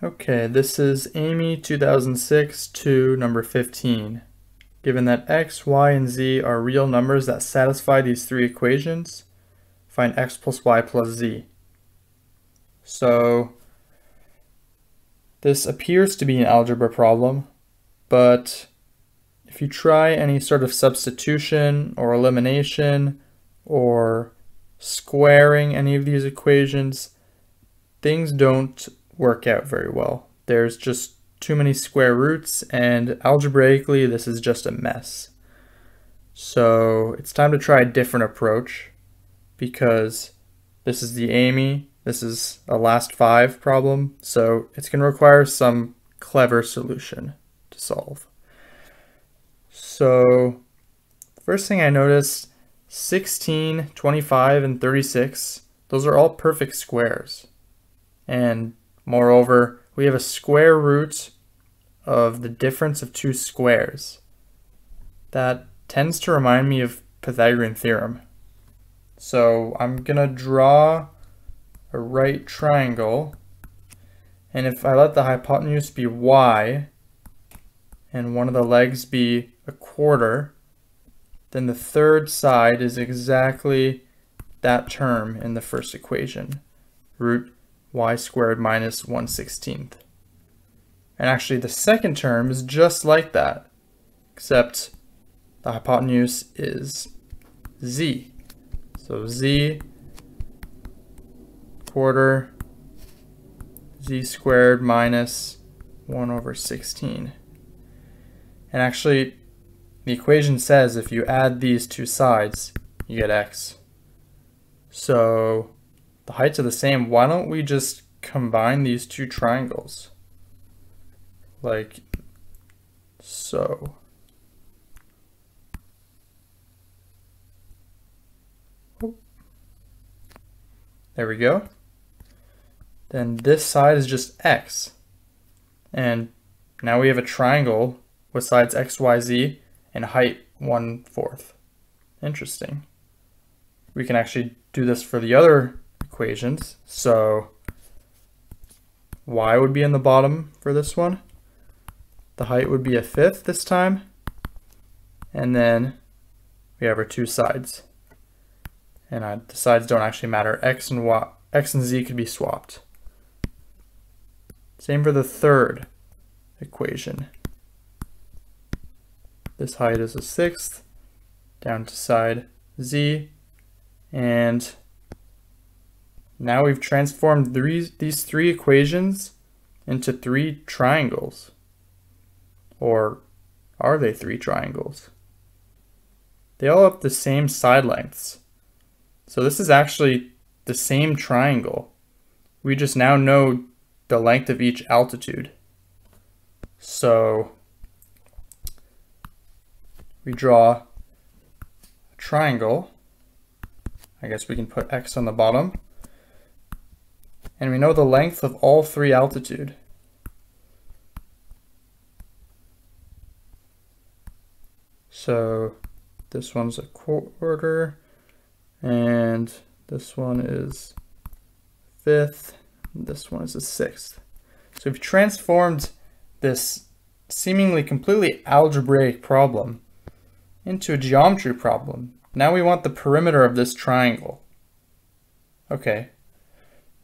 Okay, this is AIME 2006 to number 15. Given that x, y, and z are real numbers that satisfy these three equations, find x plus y plus z. So this appears to be an algebra problem, but if you try any sort of substitution or elimination or squaring any of these equations, things don't work out very well. There's just too many square roots and algebraically this is just a mess. So it's time to try a different approach because this is the AIME, this is a last five problem, so it's going to require some clever solution to solve. So first thing I noticed, 16, 25, and 36, those are all perfect squares. And Moreover, we have a square root of the difference of two squares. That tends to remind me of Pythagorean theorem. So I'm going to draw a right triangle. And if I let the hypotenuse be y, and one of the legs be a quarter, then the third side is exactly that term in the first equation, root y squared minus 1 16th. And actually the second term is just like that, except the hypotenuse is z. So z quarter z squared minus 1 over 16. And actually, the equation says if you add these two sides, you get x. So the heights are the same. Why don't we just combine these two triangles? Like so. There we go. Then this side is just x. And now we have a triangle with sides x, y, z and height 1 fourth. Interesting. We can actually do this for the other equations. So y would be in the bottom for this one. The height would be a fifth this time. And then we have our two sides. And uh, the sides don't actually matter. X and y, X and Z could be swapped. Same for the third equation. This height is a sixth down to side Z and now we've transformed three, these three equations into three triangles. Or are they three triangles? They all have the same side lengths. So this is actually the same triangle. We just now know the length of each altitude. So we draw a triangle. I guess we can put x on the bottom and we know the length of all three altitude. So this one's a quarter, and this one is fifth, this one is a sixth. So we've transformed this seemingly completely algebraic problem into a geometry problem. Now we want the perimeter of this triangle. Okay,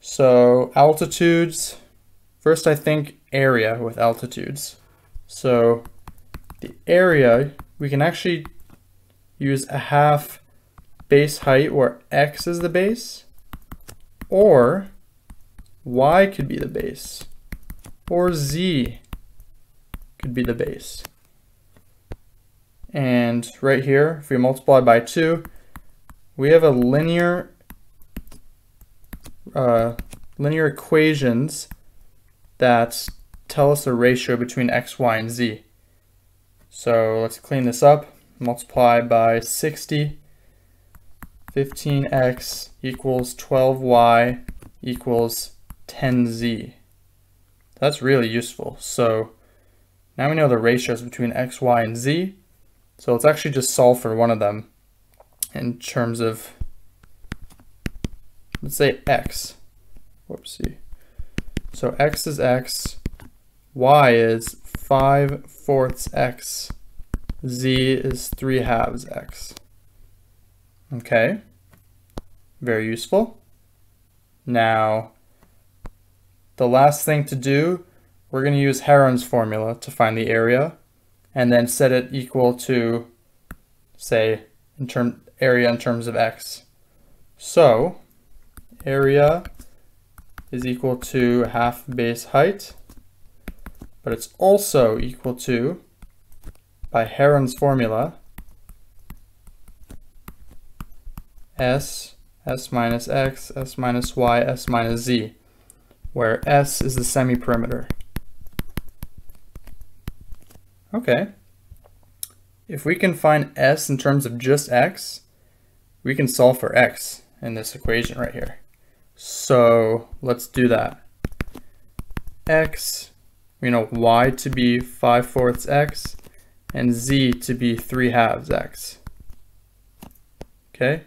so altitudes, first I think area with altitudes. So the area, we can actually use a half base height where x is the base, or y could be the base, or z could be the base. And right here, if we multiply by 2, we have a linear uh, linear equations that tell us the ratio between x, y, and z. So let's clean this up. Multiply by 60. 15x equals 12y equals 10z. That's really useful. So now we know the ratios between x, y, and z. So let's actually just solve for one of them in terms of let's say x, whoopsie, So x is x, y is 5 fourths x, z is 3 halves x. Okay, very useful. Now, the last thing to do, we're going to use Heron's formula to find the area and then set it equal to, say, in term area in terms of x. So, area is equal to half base height, but it's also equal to, by Heron's formula, s, s minus x, s minus y, s minus z, where s is the semi-perimeter. Okay. If we can find s in terms of just x, we can solve for x in this equation right here. So let's do that. x, we know y to be 5 fourths x, and z to be 3 halves x. Okay,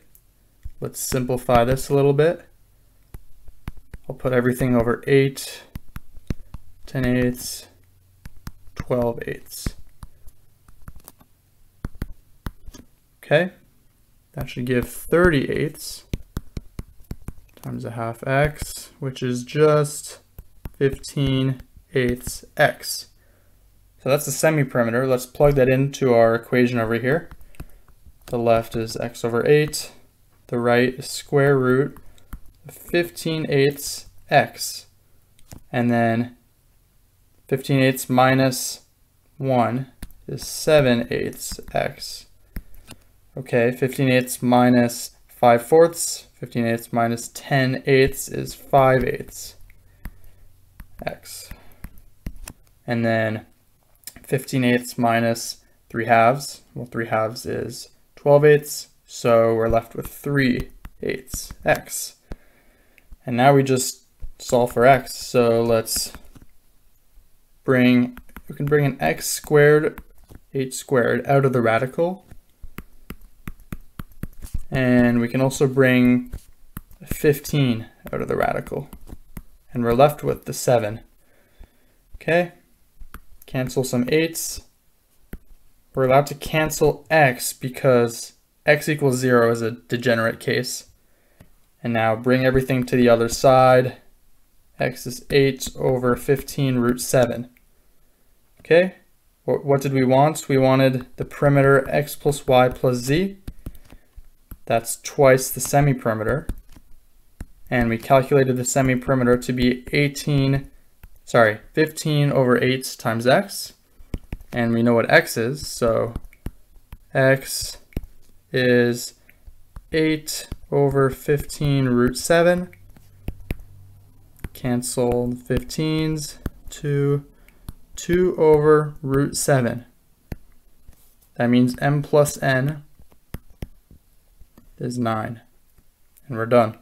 let's simplify this a little bit. I'll put everything over 8, 10 eighths, 12 eighths. Okay, that should give 30 eighths times a half x, which is just 15 eighths x. So that's the semi-perimeter. Let's plug that into our equation over here. The left is x over 8. The right is square root of 15 eighths x. And then 15 eighths minus 1 is 7 eighths x. Okay, 15 eighths minus 5 fourths. 15 eighths minus 10 eighths is 5 eighths x. And then 15 eighths minus 3 halves. Well, 3 halves is 12 eighths. So we're left with 3 eighths x. And now we just solve for x. So let's bring, we can bring an x squared, h squared out of the radical and we can also bring 15 out of the radical. And we're left with the 7. Okay, cancel some 8s. We're allowed to cancel x because x equals 0 is a degenerate case. And now bring everything to the other side. x is 8 over 15 root 7. Okay, what did we want? We wanted the perimeter x plus y plus z. That's twice the semi-perimeter. And we calculated the semi-perimeter to be 18, sorry, 15 over 8 times x. And we know what x is, so x is 8 over 15 root 7. Cancel the 15s to 2 over root 7. That means m plus n is 9. And we're done.